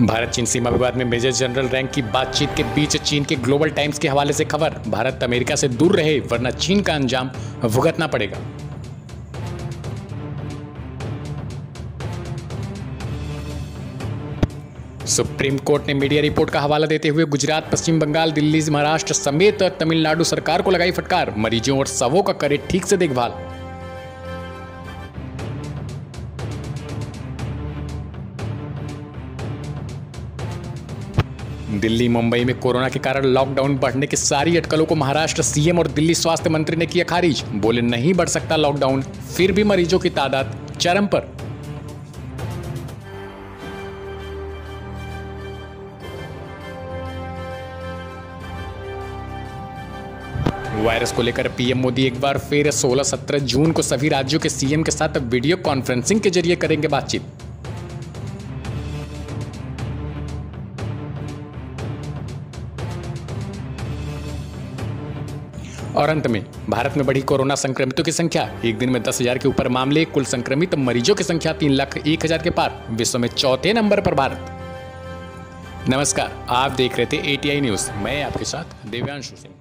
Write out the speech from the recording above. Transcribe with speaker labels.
Speaker 1: भारत चीन सीमा विवाद में मेजर जनरल रैंक की बातचीत के बीच चीन के ग्लोबल टाइम्स के हवाले से खबर। भारत अमेरिका से दूर रहे, वरना चीन का अंजाम भुगतना पड़ेगा। सुप्रीम कोर्ट ने मीडिया रिपोर्ट का हवाला देते हुए गुजरात, पश्चिम बंगाल, दिल्ली, महाराष्ट्र समेत तमिलनाडु सरकार को लगाई फटकार। मरीजों और शवों का करे ठीक से देखभाल। दिल्ली, मुंबई में कोरोना के कारण लॉकडाउन बढ़ने की सारी अटकलों को महाराष्ट्र सीएम और दिल्ली स्वास्थ्य मंत्री ने किया खारिज। बोले, नहीं बढ़ सकता लॉकडाउन, फिर भी मरीजों की तादाद चरम पर। वायरस को लेकर पीएम मोदी एक बार फिर 16-17 जून को सभी राज्यों के सीएम के साथ वीडियो कॉन्फ्रेंसिंग के ज़रिए करेंगे बातचीत। और अंत में, भारत में बढ़ी कोरोना संक्रमितों की संख्या। एक दिन में दस हज़ार के ऊपर मामले, कुल संक्रमित मरीजों की संख्या तीन लाख एक हज़ार के पार, विश्व में चौथे नंबर पर भारत। नमस्कार, आप देख रहे थे एटीआई न्यूज़ मैं आपके साथ देव्यांशु सिंह।